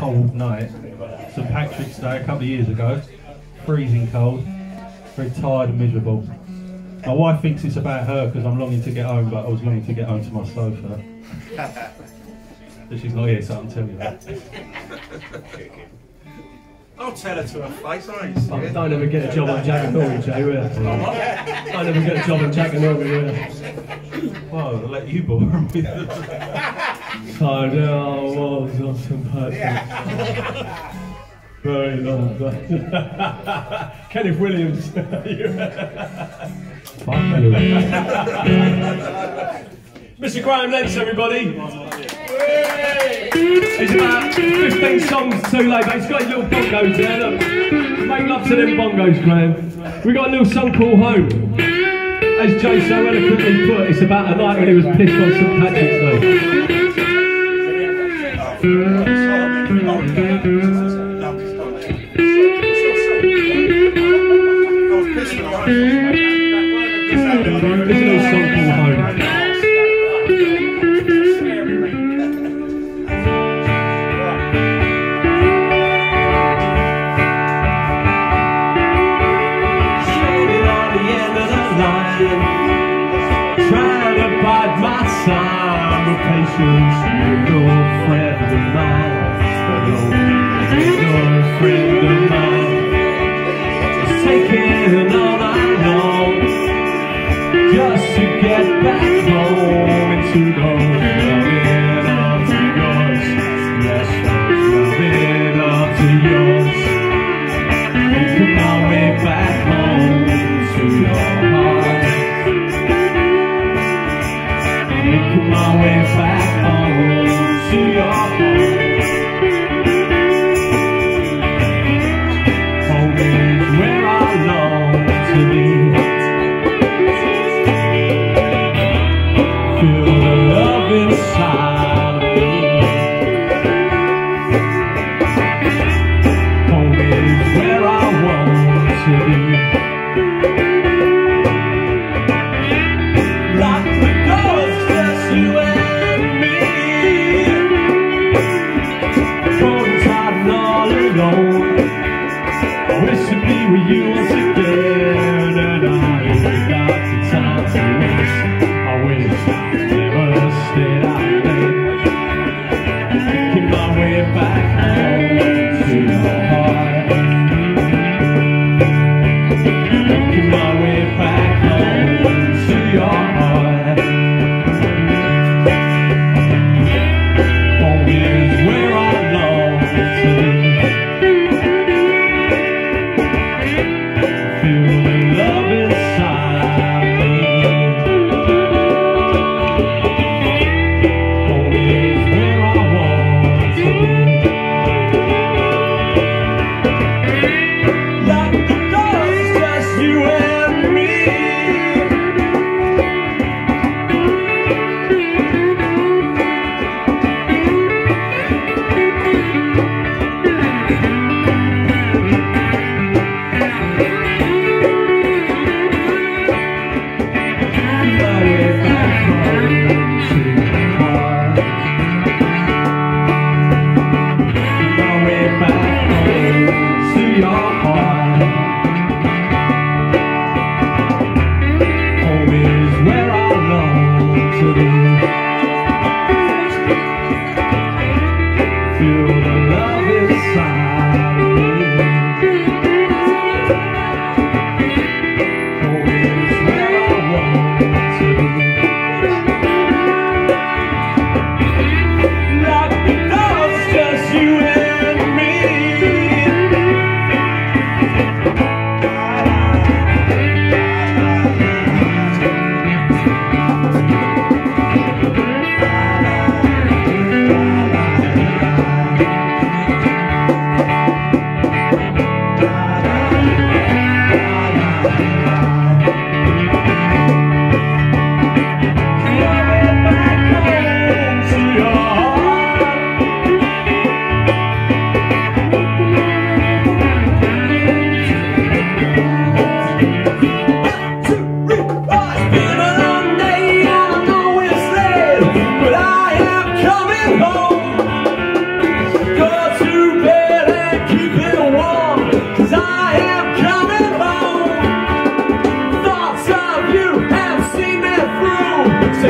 cold night. St Patrick's Day a couple of years ago. Freezing cold. Very tired and miserable. My wife thinks it's about her because I'm longing to get home, but I was longing to get home to my sofa. but she's not here, so I can tell you that. I'll tell her to her face, I ain't don't ever get a job on Jackanory, Jay, will I? Don't ever get a job on Jackanory, will? Well, I'll let you bore them with no, I was on St Patrick's. Very long. Kenneth Williams. Mr. Graham Lentz, everybody. It's about 15 songs too late, but he's got little bongos there. Look. Make love to them bongos, Graham. We got a little song called Home. As Jay so eloquently put, it's about a night when he was pissed on St Patrick's Day. Trying to bide my time with patience. No friend of mine, you're no of mine.